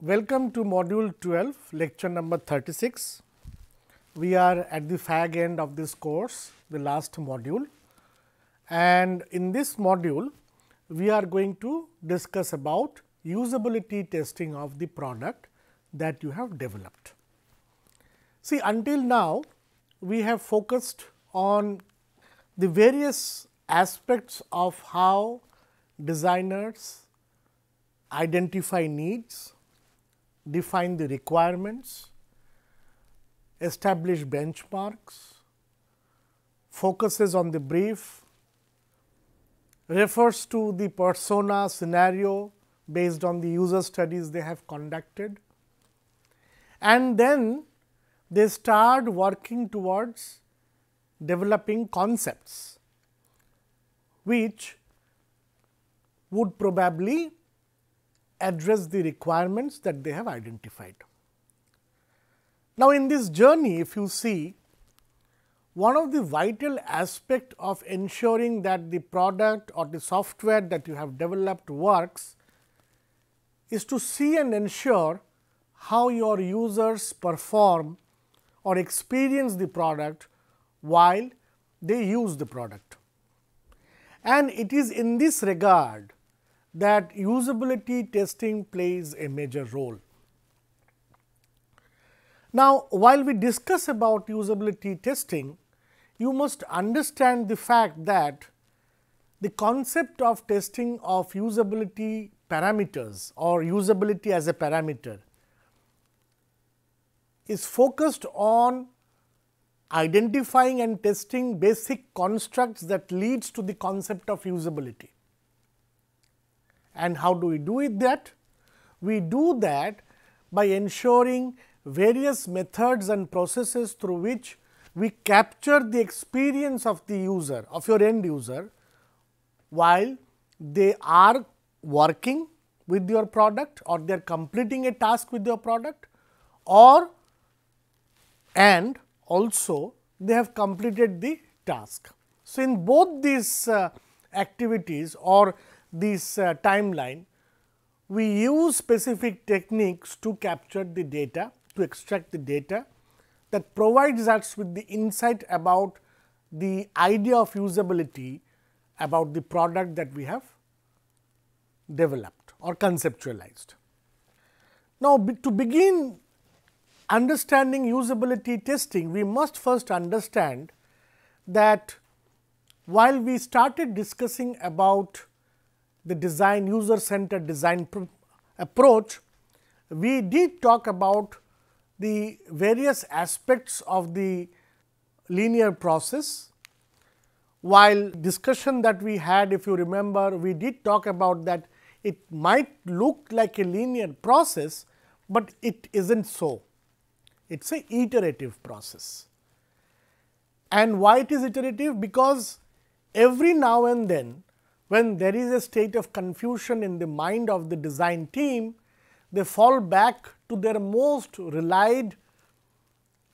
Welcome to module 12, lecture number 36. We are at the fag end of this course, the last module. And in this module, we are going to discuss about usability testing of the product that you have developed. See, until now, we have focused on the various aspects of how designers identify needs, define the requirements, establish benchmarks, focuses on the brief, refers to the persona scenario based on the user studies they have conducted and then they start working towards developing concepts which would probably address the requirements that they have identified. Now, in this journey if you see one of the vital aspect of ensuring that the product or the software that you have developed works is to see and ensure how your users perform or experience the product while they use the product. And it is in this regard that usability testing plays a major role. Now, while we discuss about usability testing, you must understand the fact that the concept of testing of usability parameters or usability as a parameter is focused on identifying and testing basic constructs that leads to the concept of usability. And how do we do it that? We do that by ensuring various methods and processes through which we capture the experience of the user of your end user while they are working with your product or they are completing a task with your product or and also they have completed the task. So, in both these uh, activities or this uh, timeline, we use specific techniques to capture the data, to extract the data that provides us with the insight about the idea of usability about the product that we have developed or conceptualized. Now, to begin understanding usability testing, we must first understand that while we started discussing about the design user centered design approach, we did talk about the various aspects of the linear process. While discussion that we had if you remember we did talk about that it might look like a linear process, but it is not so it is a iterative process. And why it is iterative? Because every now and then when there is a state of confusion in the mind of the design team, they fall back to their most relied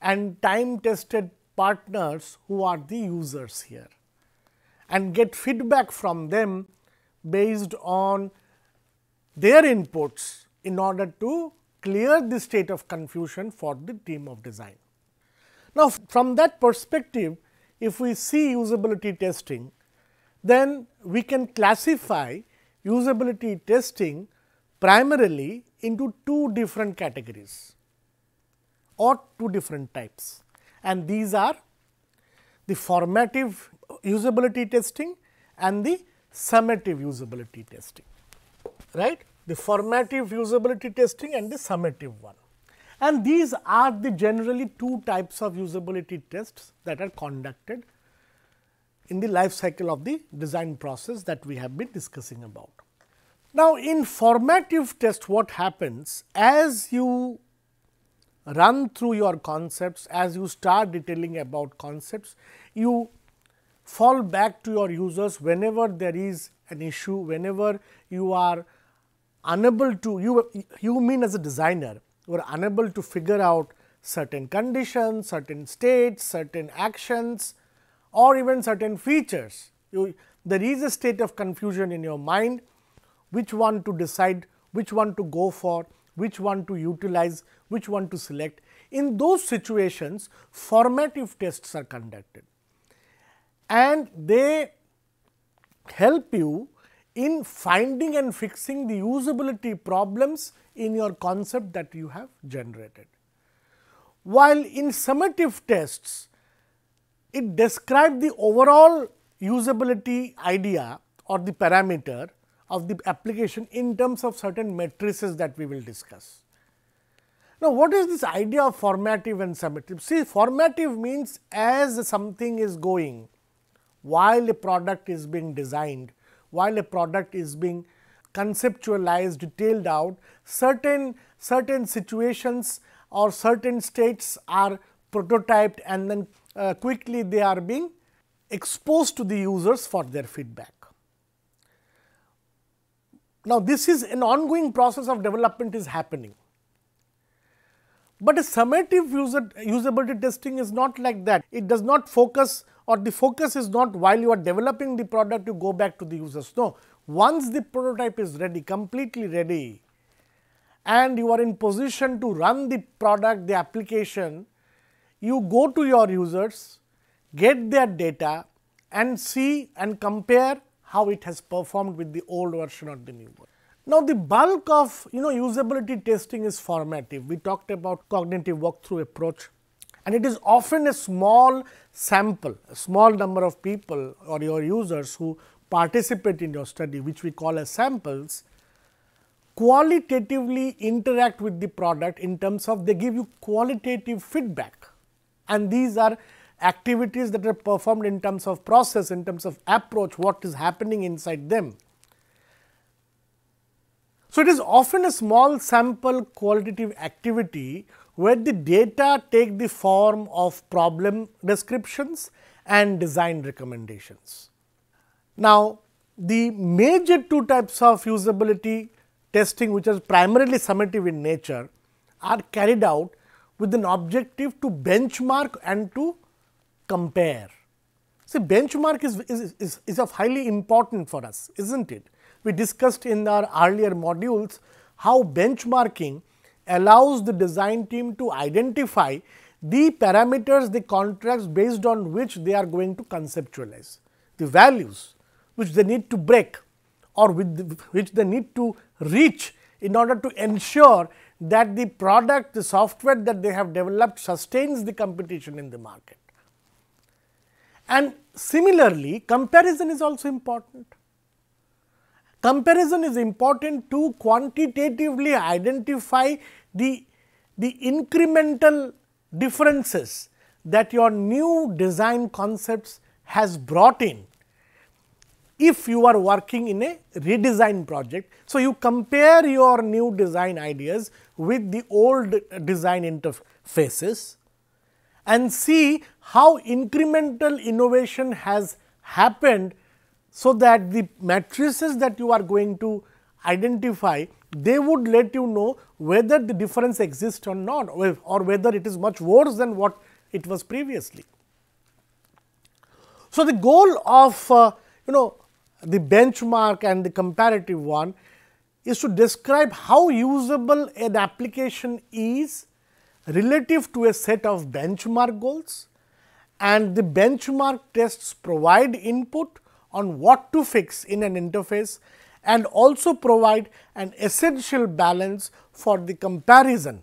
and time tested partners who are the users here and get feedback from them based on their inputs in order to clear the state of confusion for the team of design. Now, from that perspective, if we see usability testing, then we can classify usability testing primarily into two different categories or two different types and these are the formative usability testing and the summative usability testing right the formative usability testing and the summative one. And these are the generally two types of usability tests that are conducted in the life cycle of the design process that we have been discussing about. Now, in formative test what happens as you run through your concepts, as you start detailing about concepts, you fall back to your users whenever there is an issue, whenever you are unable to you you mean as a designer you are unable to figure out certain conditions, certain states, certain actions or even certain features. You, there is a state of confusion in your mind which one to decide, which one to go for, which one to utilize, which one to select. In those situations, formative tests are conducted and they help you in finding and fixing the usability problems in your concept that you have generated. While in summative tests, it describes the overall usability idea or the parameter of the application in terms of certain matrices that we will discuss. Now, what is this idea of formative and summative? See, formative means as something is going, while a product is being designed, while a product is being conceptualized, detailed out, certain, certain situations or certain states are prototyped and then uh, quickly they are being exposed to the users for their feedback. Now, this is an ongoing process of development is happening. But a summative user, usability testing is not like that. It does not focus or the focus is not while you are developing the product you go back to the users. No, once the prototype is ready, completely ready and you are in position to run the product, the application, you go to your users, get their data and see and compare how it has performed with the old version or the new one. Now, the bulk of you know usability testing is formative. We talked about cognitive walkthrough approach and it is often a small sample, a small number of people or your users who participate in your study which we call as samples qualitatively interact with the product in terms of they give you qualitative feedback and these are activities that are performed in terms of process, in terms of approach, what is happening inside them. So, it is often a small sample qualitative activity where the data take the form of problem descriptions and design recommendations. Now, the major two types of usability testing which is primarily summative in nature are carried out with an objective to benchmark and to compare. See benchmark is, is, is, is of highly important for us, is not it? We discussed in our earlier modules how benchmarking allows the design team to identify the parameters, the contracts based on which they are going to conceptualize, the values which they need to break or with the, which they need to reach in order to ensure that the product, the software that they have developed sustains the competition in the market. And similarly, comparison is also important. Comparison is important to quantitatively identify the, the incremental differences that your new design concepts has brought in if you are working in a redesign project. So, you compare your new design ideas with the old design interfaces and see how incremental innovation has happened so that the matrices that you are going to identify they would let you know whether the difference exists or not or whether it is much worse than what it was previously. So, the goal of uh, you know the benchmark and the comparative one is to describe how usable an application is relative to a set of benchmark goals and the benchmark tests provide input on what to fix in an interface and also provide an essential balance for the comparison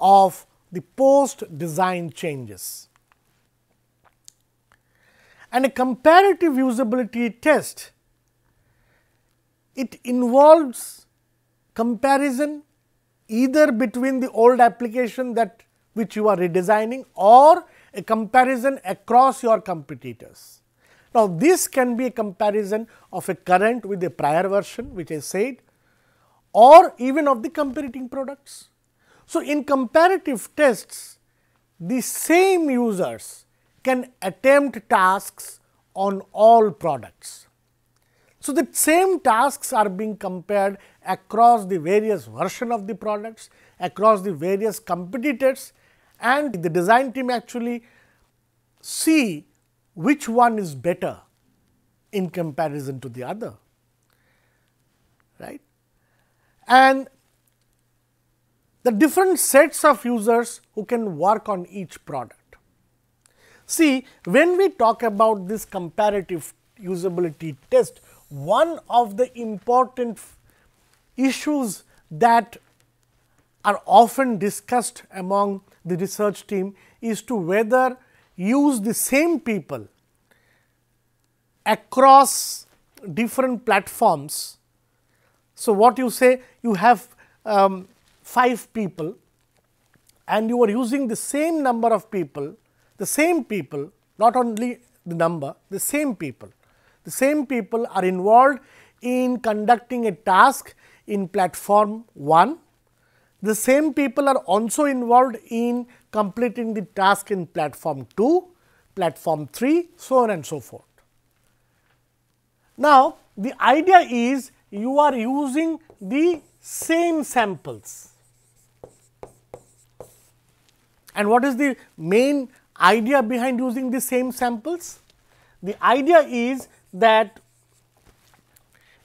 of the post design changes. And a comparative usability test, it involves comparison either between the old application that which you are redesigning or a comparison across your competitors. Now, this can be a comparison of a current with a prior version which I said or even of the competing products. So, in comparative tests the same users can attempt tasks on all products. So, the same tasks are being compared across the various version of the products, across the various competitors and the design team actually see which one is better in comparison to the other, right. And the different sets of users who can work on each product. See, when we talk about this comparative usability test, one of the important issues that are often discussed among the research team is to whether use the same people across different platforms. So, what you say you have um, 5 people and you are using the same number of people, the same people not only the number, the same people. The same people are involved in conducting a task in platform 1. The same people are also involved in completing the task in platform 2, platform 3, so on and so forth. Now, the idea is you are using the same samples. And what is the main idea behind using the same samples? The idea is that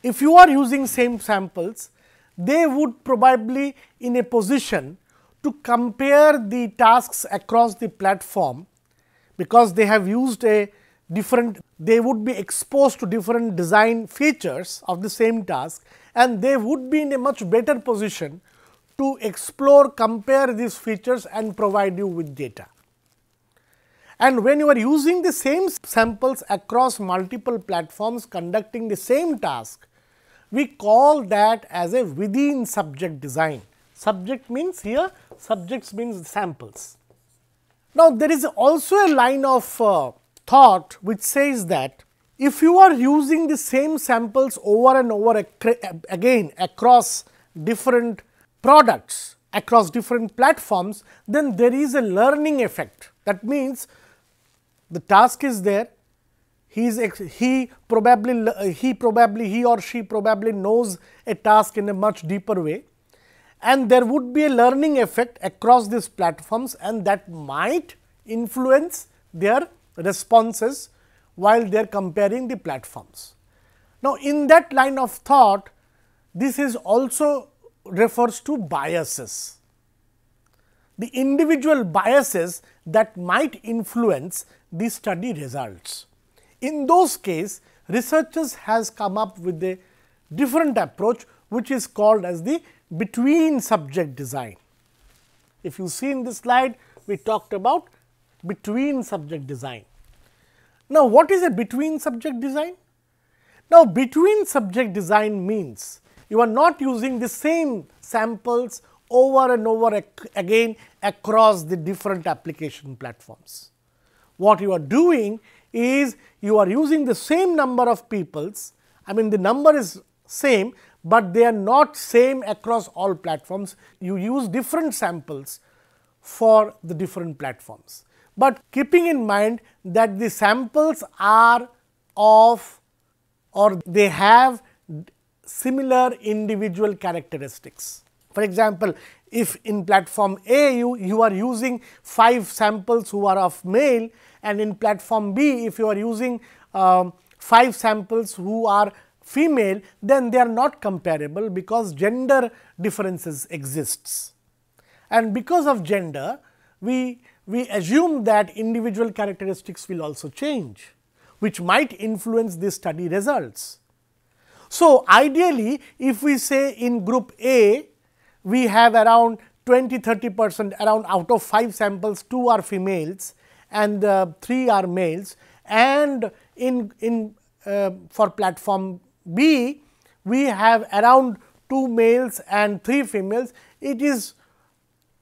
if you are using same samples, they would probably in a position to compare the tasks across the platform because they have used a different they would be exposed to different design features of the same task and they would be in a much better position to explore compare these features and provide you with data. And when you are using the same samples across multiple platforms conducting the same task, we call that as a within subject design. Subject means here, subjects means samples. Now, there is also a line of uh, thought which says that if you are using the same samples over and over again across different products, across different platforms, then there is a learning effect. That means, the task is there, he is he probably he probably he or she probably knows a task in a much deeper way and there would be a learning effect across these platforms and that might influence their responses while they are comparing the platforms. Now, in that line of thought this is also refers to biases. The individual biases that might influence the study results. In those case, researchers has come up with a different approach which is called as the between subject design. If you see in this slide, we talked about between subject design. Now, what is a between subject design? Now, between subject design means you are not using the same samples over and over again across the different application platforms. What you are doing is you are using the same number of peoples, I mean the number is same, but they are not same across all platforms. You use different samples for the different platforms but keeping in mind that the samples are of or they have similar individual characteristics. For example, if in platform A you, you are using 5 samples who are of male and in platform B if you are using um, 5 samples who are female, then they are not comparable because gender differences exists. And because of gender, we we assume that individual characteristics will also change, which might influence the study results. So, ideally if we say in group A, we have around 20 30 percent around out of 5 samples 2 are females and uh, 3 are males. And in, in uh, for platform B we have around 2 males and 3 females. It is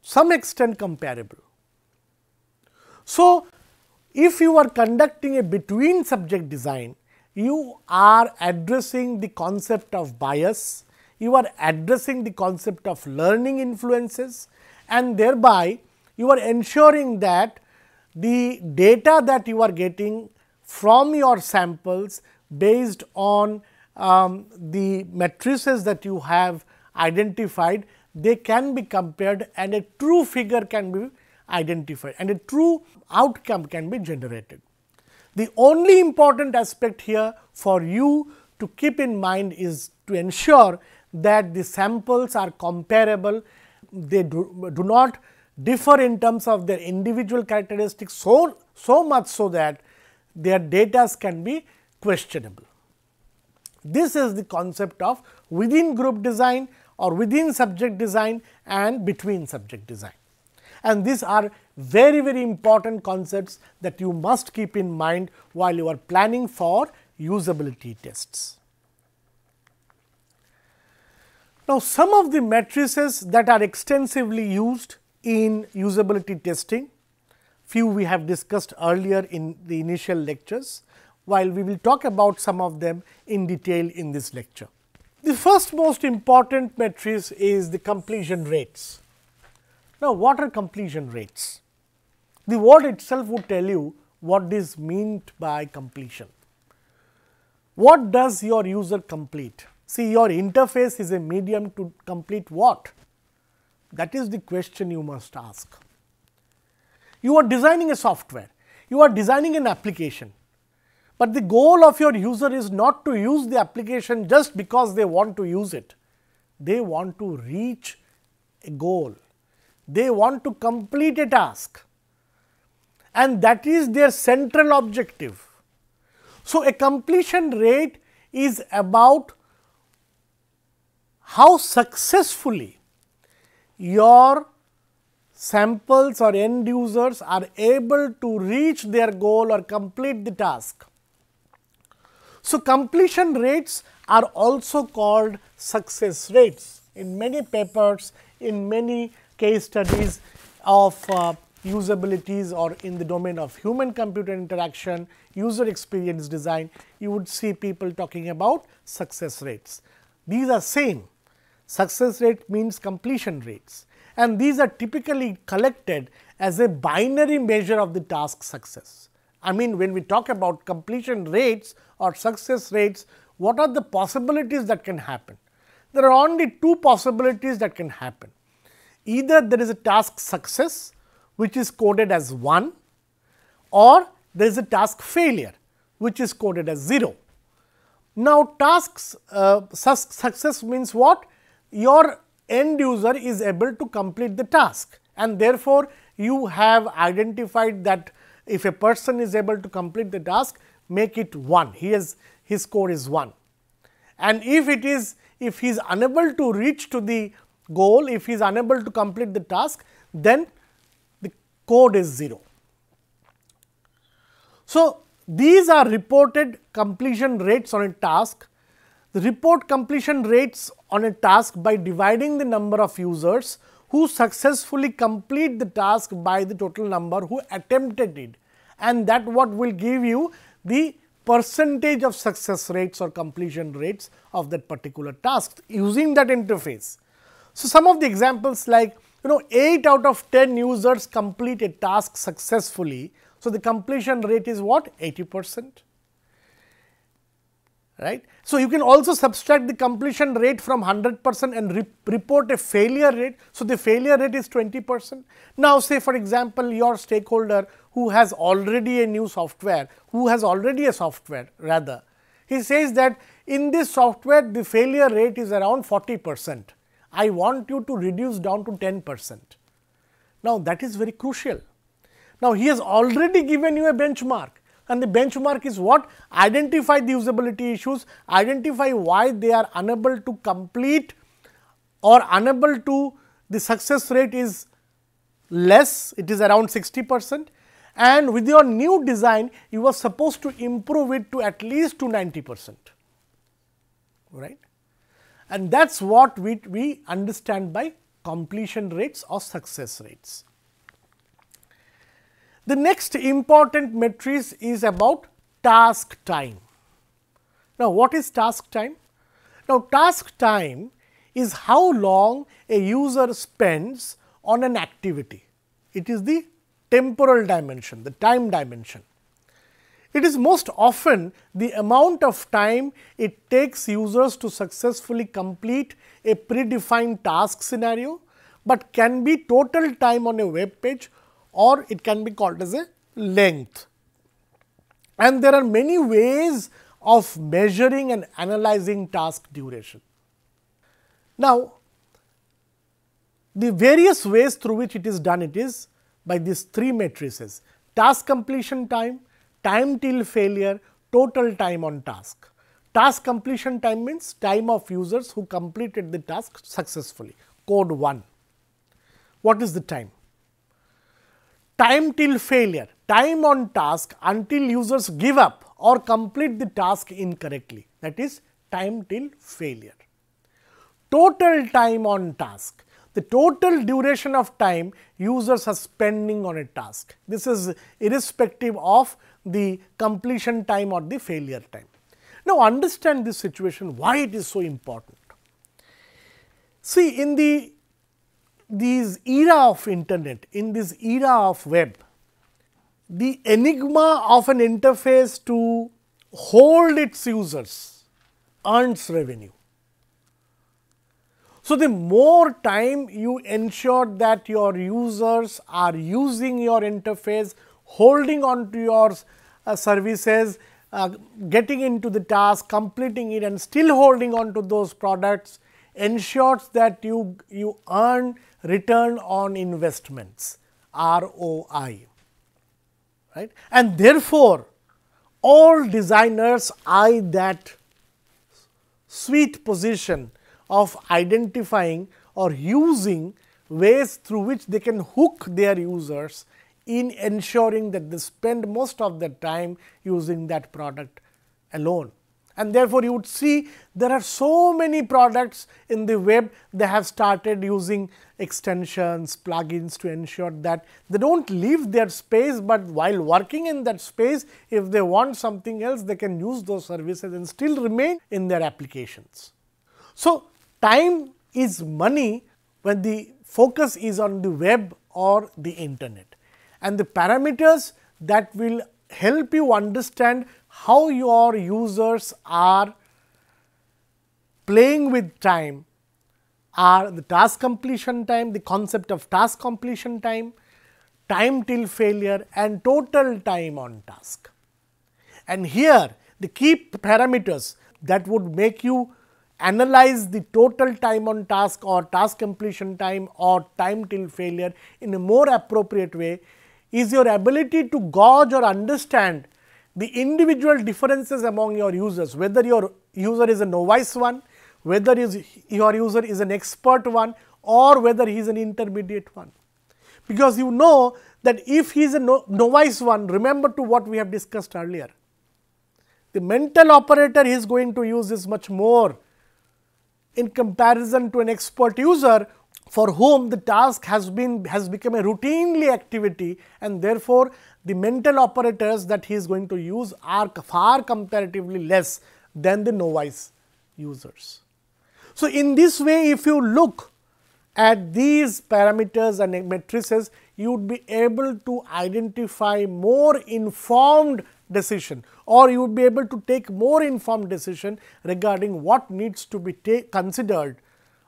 some extent comparable. So, if you are conducting a between subject design, you are addressing the concept of bias, you are addressing the concept of learning influences and thereby you are ensuring that the data that you are getting from your samples based on um, the matrices that you have identified, they can be compared and a true figure can be identified and a true outcome can be generated. The only important aspect here for you to keep in mind is to ensure that the samples are comparable they do, do not differ in terms of their individual characteristics so, so much so that their data can be questionable. This is the concept of within group design or within subject design and between subject design. And these are very very important concepts that you must keep in mind while you are planning for usability tests. Now, some of the matrices that are extensively used in usability testing, few we have discussed earlier in the initial lectures, while we will talk about some of them in detail in this lecture. The first most important matrix is the completion rates. Now, what are completion rates? The word itself would tell you what is meant by completion. What does your user complete? See, your interface is a medium to complete what? That is the question you must ask. You are designing a software, you are designing an application, but the goal of your user is not to use the application just because they want to use it. They want to reach a goal, they want to complete a task and that is their central objective. So, a completion rate is about how successfully your samples or end users are able to reach their goal or complete the task. So, completion rates are also called success rates. In many papers, in many case studies of uh, usabilities or in the domain of human computer interaction, user experience design, you would see people talking about success rates. These are same. Success rate means completion rates and these are typically collected as a binary measure of the task success. I mean when we talk about completion rates or success rates, what are the possibilities that can happen? There are only two possibilities that can happen. Either there is a task success which is coded as 1 or there is a task failure which is coded as 0. Now, tasks uh, success means what? Your end user is able to complete the task and therefore, you have identified that if a person is able to complete the task make it 1 he has his score is 1 and if it is if he is unable to reach to the goal if he is unable to complete the task then the code is 0. So, these are reported completion rates on a task. The report completion rates on a task by dividing the number of users who successfully complete the task by the total number who attempted it and that what will give you the percentage of success rates or completion rates of that particular task using that interface. So, some of the examples like you know 8 out of 10 users complete a task successfully. So, the completion rate is what 80 percent right. So, you can also subtract the completion rate from 100 percent and re report a failure rate. So, the failure rate is 20 percent. Now, say for example, your stakeholder who has already a new software, who has already a software rather, he says that in this software the failure rate is around 40 percent. I want you to reduce down to 10 percent. Now, that is very crucial. Now, he has already given you a benchmark and the benchmark is what? Identify the usability issues, identify why they are unable to complete or unable to the success rate is less, it is around 60 percent and with your new design you are supposed to improve it to at least to 90 percent, right and that is what we, we understand by completion rates or success rates. The next important matrix is about task time. Now, what is task time? Now, task time is how long a user spends on an activity. It is the temporal dimension, the time dimension. It is most often the amount of time it takes users to successfully complete a predefined task scenario, but can be total time on a web page or it can be called as a length. And there are many ways of measuring and analyzing task duration. Now, The various ways through which it is done it is by these three matrices task completion time, time till failure, total time on task. Task completion time means time of users who completed the task successfully, code 1. What is the time? Time till failure, time on task until users give up or complete the task incorrectly that is time till failure. Total time on task, the total duration of time users are spending on a task. This is irrespective of the completion time or the failure time. Now, understand this situation why it is so important. See in the these era of internet, in this era of web, the enigma of an interface to hold its users earns revenue. So, the more time you ensure that your users are using your interface, holding on to your uh, services, uh, getting into the task, completing it and still holding on to those products ensures that you, you earn return on investments ROI. Right? And therefore, all designers eye that sweet position of identifying or using ways through which they can hook their users in ensuring that they spend most of their time using that product alone. And therefore, you would see there are so many products in the web they have started using extensions, plugins to ensure that they do not leave their space, but while working in that space if they want something else they can use those services and still remain in their applications. So, time is money when the focus is on the web or the internet and the parameters that will help you understand how your users are playing with time are the task completion time, the concept of task completion time, time till failure and total time on task. And here the key parameters that would make you analyze the total time on task or task completion time or time till failure in a more appropriate way is your ability to gauge or understand the individual differences among your users, whether your user is a novice one, whether is your user is an expert one or whether he is an intermediate one. Because you know that if he is a no, novice one, remember to what we have discussed earlier. The mental operator he is going to use is much more in comparison to an expert user for whom the task has been has become a routinely activity and therefore, the mental operators that he is going to use are far comparatively less than the novice users. So, in this way if you look at these parameters and matrices, you would be able to identify more informed decision or you would be able to take more informed decision regarding what needs to be considered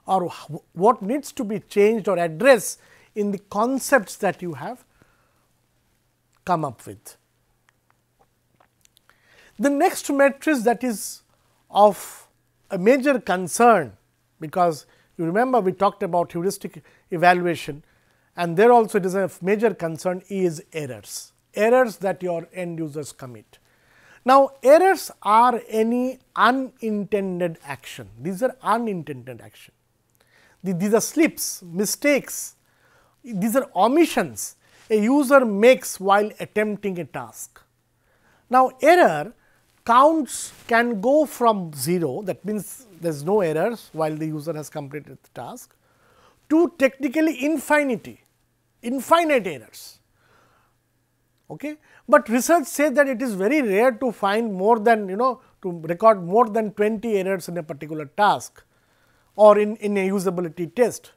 or what needs to be changed or addressed in the concepts that you have come up with. The next matrix that is of a major concern, because you remember we talked about heuristic evaluation and there also it is a major concern is errors, errors that your end users commit. Now, errors are any unintended action, these are unintended action. These are slips, mistakes, these are omissions a user makes while attempting a task. Now, error counts can go from 0 that means there is no errors while the user has completed the task to technically infinity, infinite errors. Okay. But research says that it is very rare to find more than you know to record more than 20 errors in a particular task or in, in a usability test.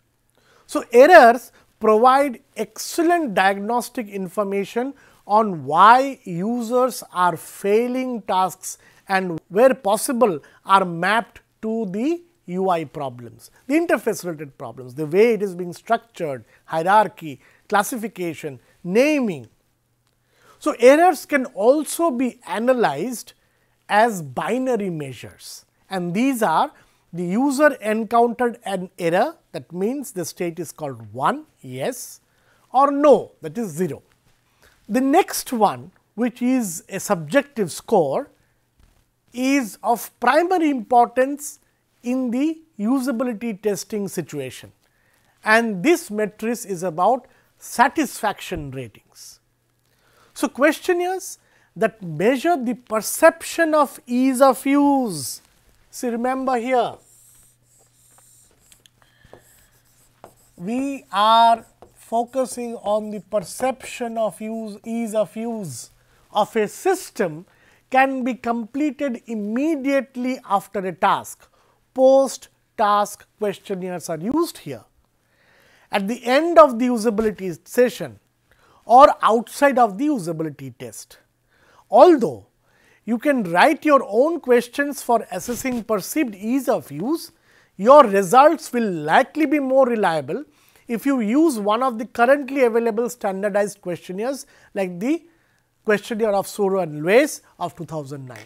So, errors provide excellent diagnostic information on why users are failing tasks and where possible are mapped to the UI problems, the interface related problems, the way it is being structured, hierarchy, classification, naming. So, errors can also be analyzed as binary measures and these are the user encountered an error that means the state is called 1 yes or no that is 0. The next one which is a subjective score is of primary importance in the usability testing situation and this matrix is about satisfaction ratings. So, questionnaires that measure the perception of ease of use. See remember here we are focusing on the perception of use ease of use of a system can be completed immediately after a task. Post task questionnaires are used here. At the end of the usability session or outside of the usability test. Although you can write your own questions for assessing perceived ease of use, your results will likely be more reliable if you use one of the currently available standardized questionnaires like the questionnaire of Sauro and Lewis of 2009.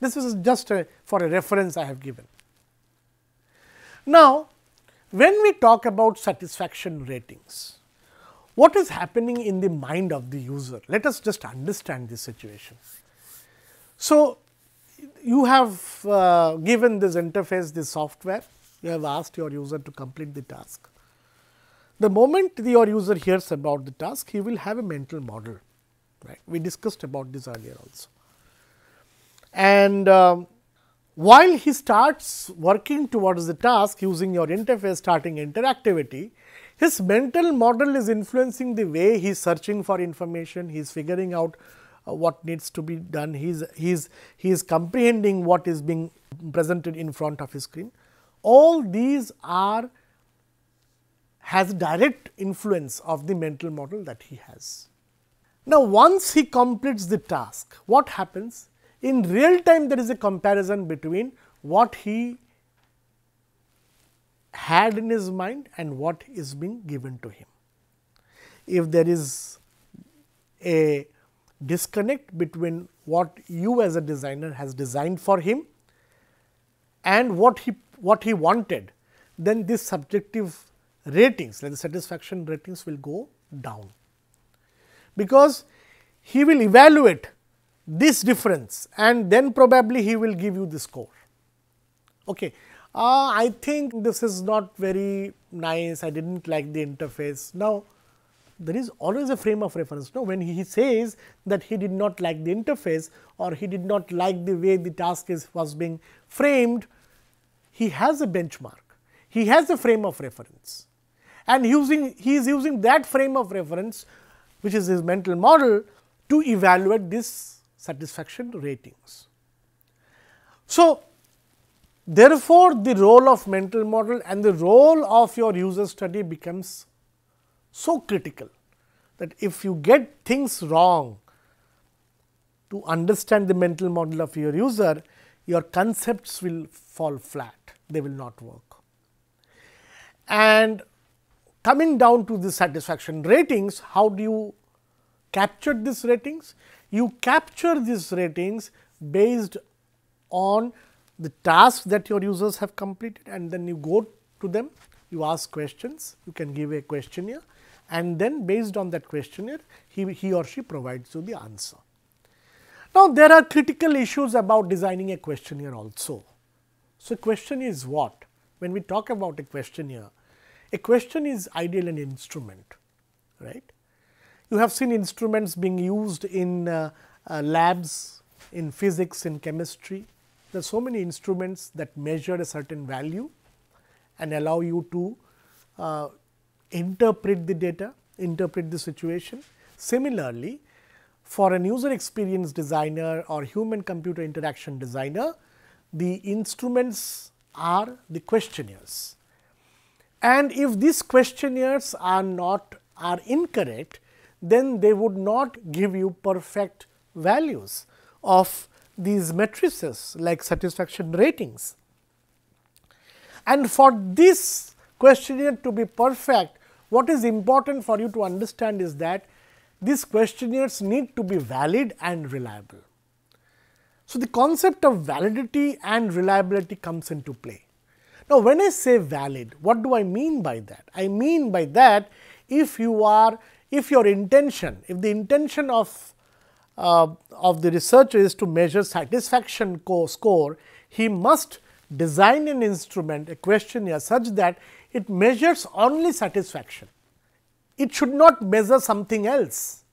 This is just a, for a reference I have given. Now, when we talk about satisfaction ratings, what is happening in the mind of the user? Let us just understand this situation. So, you have uh, given this interface, this software, you have asked your user to complete the task. The moment your user hears about the task, he will have a mental model right. We discussed about this earlier also. And um, while he starts working towards the task using your interface starting interactivity, his mental model is influencing the way he is searching for information, he is figuring out uh, what needs to be done, he is, he, is, he is comprehending what is being presented in front of his screen. All these are has direct influence of the mental model that he has. Now, once he completes the task, what happens? In real time, there is a comparison between what he had in his mind and what is being given to him. If there is a disconnect between what you as a designer has designed for him and what he what he wanted, then this subjective ratings like the satisfaction ratings will go down because he will evaluate this difference and then probably he will give you the score. Okay. Uh, I think this is not very nice, I did not like the interface. Now, there is always a frame of reference. No, when he says that he did not like the interface or he did not like the way the task is was being framed, he has a benchmark, he has a frame of reference and using he is using that frame of reference which is his mental model to evaluate this satisfaction ratings. So, therefore, the role of mental model and the role of your user study becomes so critical that if you get things wrong to understand the mental model of your user, your concepts will fall flat, they will not work. And coming down to the satisfaction ratings, how do you capture these ratings? You capture these ratings based on the tasks that your users have completed and then you go to them, you ask questions, you can give a questionnaire and then based on that questionnaire, he, he or she provides you the answer. Now, there are critical issues about designing a questionnaire also. So, question is what? When we talk about a questionnaire, a question is ideally an instrument, right. You have seen instruments being used in uh, uh, labs, in physics, in chemistry. There are so many instruments that measure a certain value and allow you to uh, interpret the data, interpret the situation. Similarly, for an user experience designer or human computer interaction designer, the instruments are the questionnaires. And if these questionnaires are not are incorrect, then they would not give you perfect values of these matrices like satisfaction ratings. And for this questionnaire to be perfect, what is important for you to understand is that these questionnaires need to be valid and reliable. So, the concept of validity and reliability comes into play. Now, when I say valid, what do I mean by that? I mean by that if you are, if your intention, if the intention of uh, of the researcher is to measure satisfaction score, he must design an instrument, a questionnaire such that it measures only satisfaction. It should not measure something else.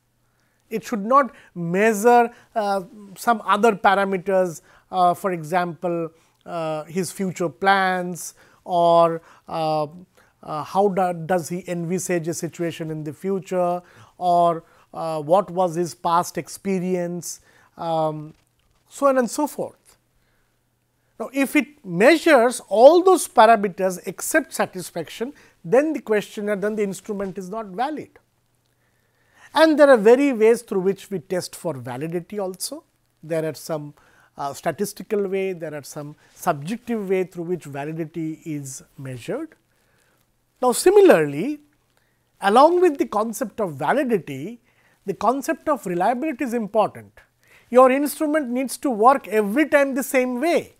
It should not measure uh, some other parameters, uh, for example, uh, his future plans or uh, uh, how do, does he envisage a situation in the future or uh, what was his past experience, um, so on and so forth. Now, if it measures all those parameters except satisfaction, then the questionnaire, then the instrument is not valid. And there are very ways through which we test for validity also. There are some uh, statistical way, there are some subjective way through which validity is measured. Now, similarly, along with the concept of validity, the concept of reliability is important. Your instrument needs to work every time the same way.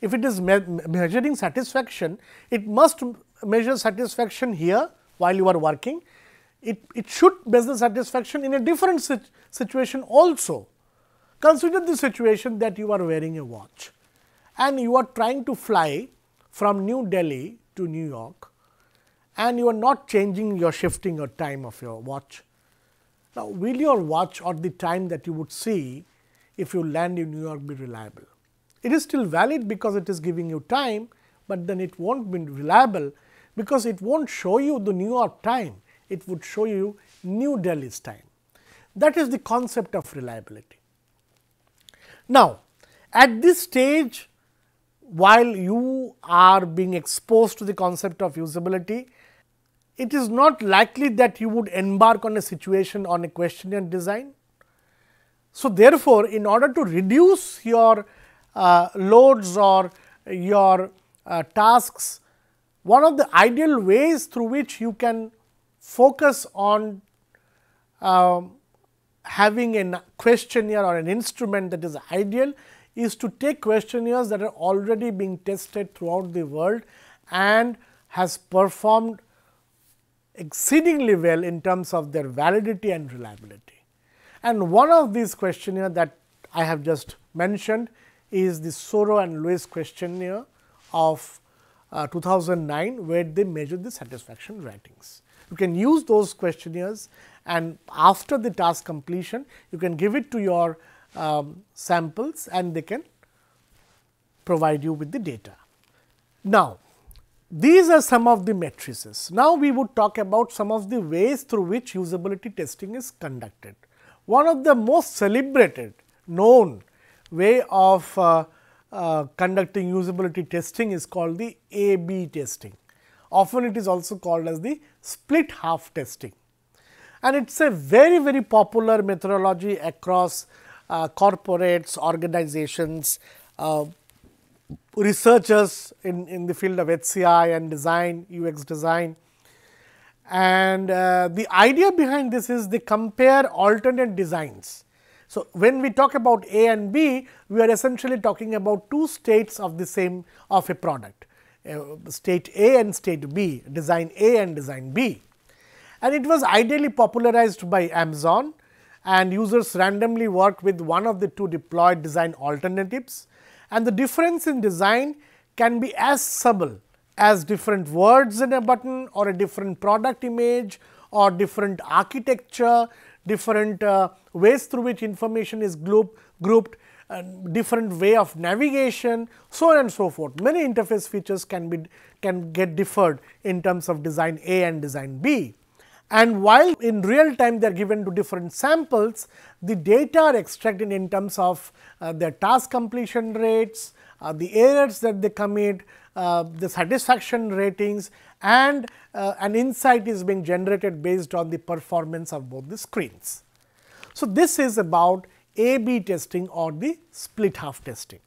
If it is me measuring satisfaction, it must measure satisfaction here while you are working. It, it should measure satisfaction in a different sit situation also. Consider the situation that you are wearing a watch and you are trying to fly from New Delhi to New York and you are not changing your shifting or time of your watch now, will your watch or the time that you would see if you land in New York be reliable? It is still valid because it is giving you time, but then it not be reliable because it not show you the New York time, it would show you New Delhi's time. That is the concept of reliability. Now, at this stage, while you are being exposed to the concept of usability, it is not likely that you would embark on a situation on a questionnaire design. So, therefore, in order to reduce your uh, loads or your uh, tasks, one of the ideal ways through which you can focus on uh, having a questionnaire or an instrument that is ideal is to take questionnaires that are already being tested throughout the world and has performed exceedingly well in terms of their validity and reliability. And one of these questionnaire that I have just mentioned is the Sauro and Lewis questionnaire of uh, 2009, where they measured the satisfaction ratings. You can use those questionnaires and after the task completion, you can give it to your um, samples and they can provide you with the data. Now, these are some of the matrices. Now, we would talk about some of the ways through which usability testing is conducted. One of the most celebrated known way of uh, uh, conducting usability testing is called the A-B testing. Often it is also called as the split half testing. And it is a very, very popular methodology across uh, corporates, organizations, uh, researchers in, in the field of HCI and design, UX design. And uh, the idea behind this is they compare alternate designs. So, when we talk about A and B, we are essentially talking about two states of the same of a product, uh, state A and state B, design A and design B. And it was ideally popularized by Amazon and users randomly worked with one of the two deployed design alternatives and the difference in design can be as subtle as different words in a button or a different product image or different architecture, different uh, ways through which information is grouped, grouped different way of navigation, so on and so forth. Many interface features can be can get differed in terms of design A and design B. And while in real time they are given to different samples, the data are extracted in terms of uh, their task completion rates, uh, the errors that they commit, uh, the satisfaction ratings and uh, an insight is being generated based on the performance of both the screens. So, this is about A-B testing or the split half testing.